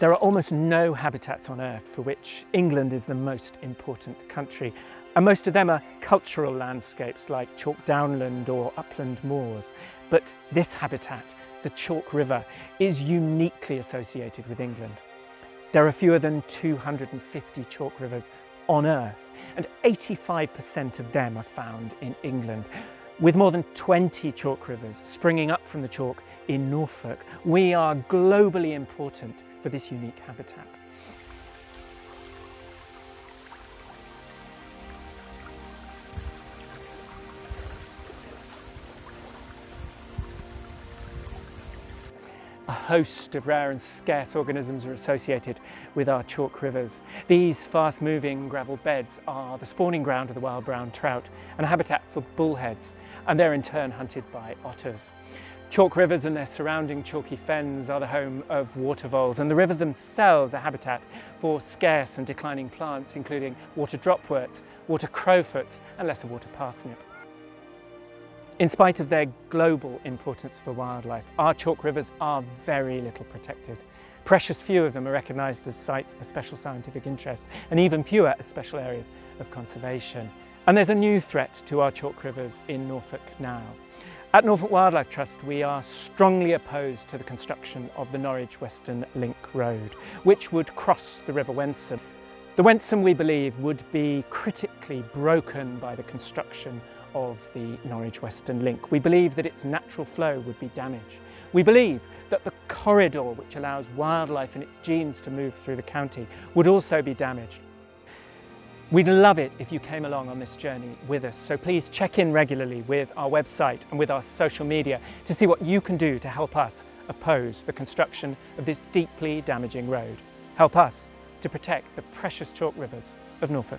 There are almost no habitats on Earth for which England is the most important country, and most of them are cultural landscapes like chalk downland or upland moors. But this habitat, the Chalk River, is uniquely associated with England. There are fewer than 250 chalk rivers on Earth, and 85% of them are found in England. With more than 20 chalk rivers springing up from the chalk in Norfolk, we are globally important for this unique habitat. A host of rare and scarce organisms are associated with our chalk rivers. These fast-moving gravel beds are the spawning ground of the wild brown trout and a habitat for bullheads, and they're in turn hunted by otters. Chalk rivers and their surrounding chalky fens are the home of water voles and the river themselves are habitat for scarce and declining plants including water dropworts, water crowfoots and lesser water parsnip. In spite of their global importance for wildlife, our chalk rivers are very little protected. Precious few of them are recognised as sites of special scientific interest and even fewer as special areas of conservation. And there's a new threat to our chalk rivers in Norfolk now. At Norfolk Wildlife Trust, we are strongly opposed to the construction of the Norwich Western Link Road, which would cross the River Wensum. The Wensum, we believe, would be critically broken by the construction of the Norwich Western Link. We believe that its natural flow would be damaged. We believe that the corridor which allows wildlife and its genes to move through the county would also be damaged. We'd love it if you came along on this journey with us, so please check in regularly with our website and with our social media to see what you can do to help us oppose the construction of this deeply damaging road. Help us to protect the precious chalk rivers of Norfolk.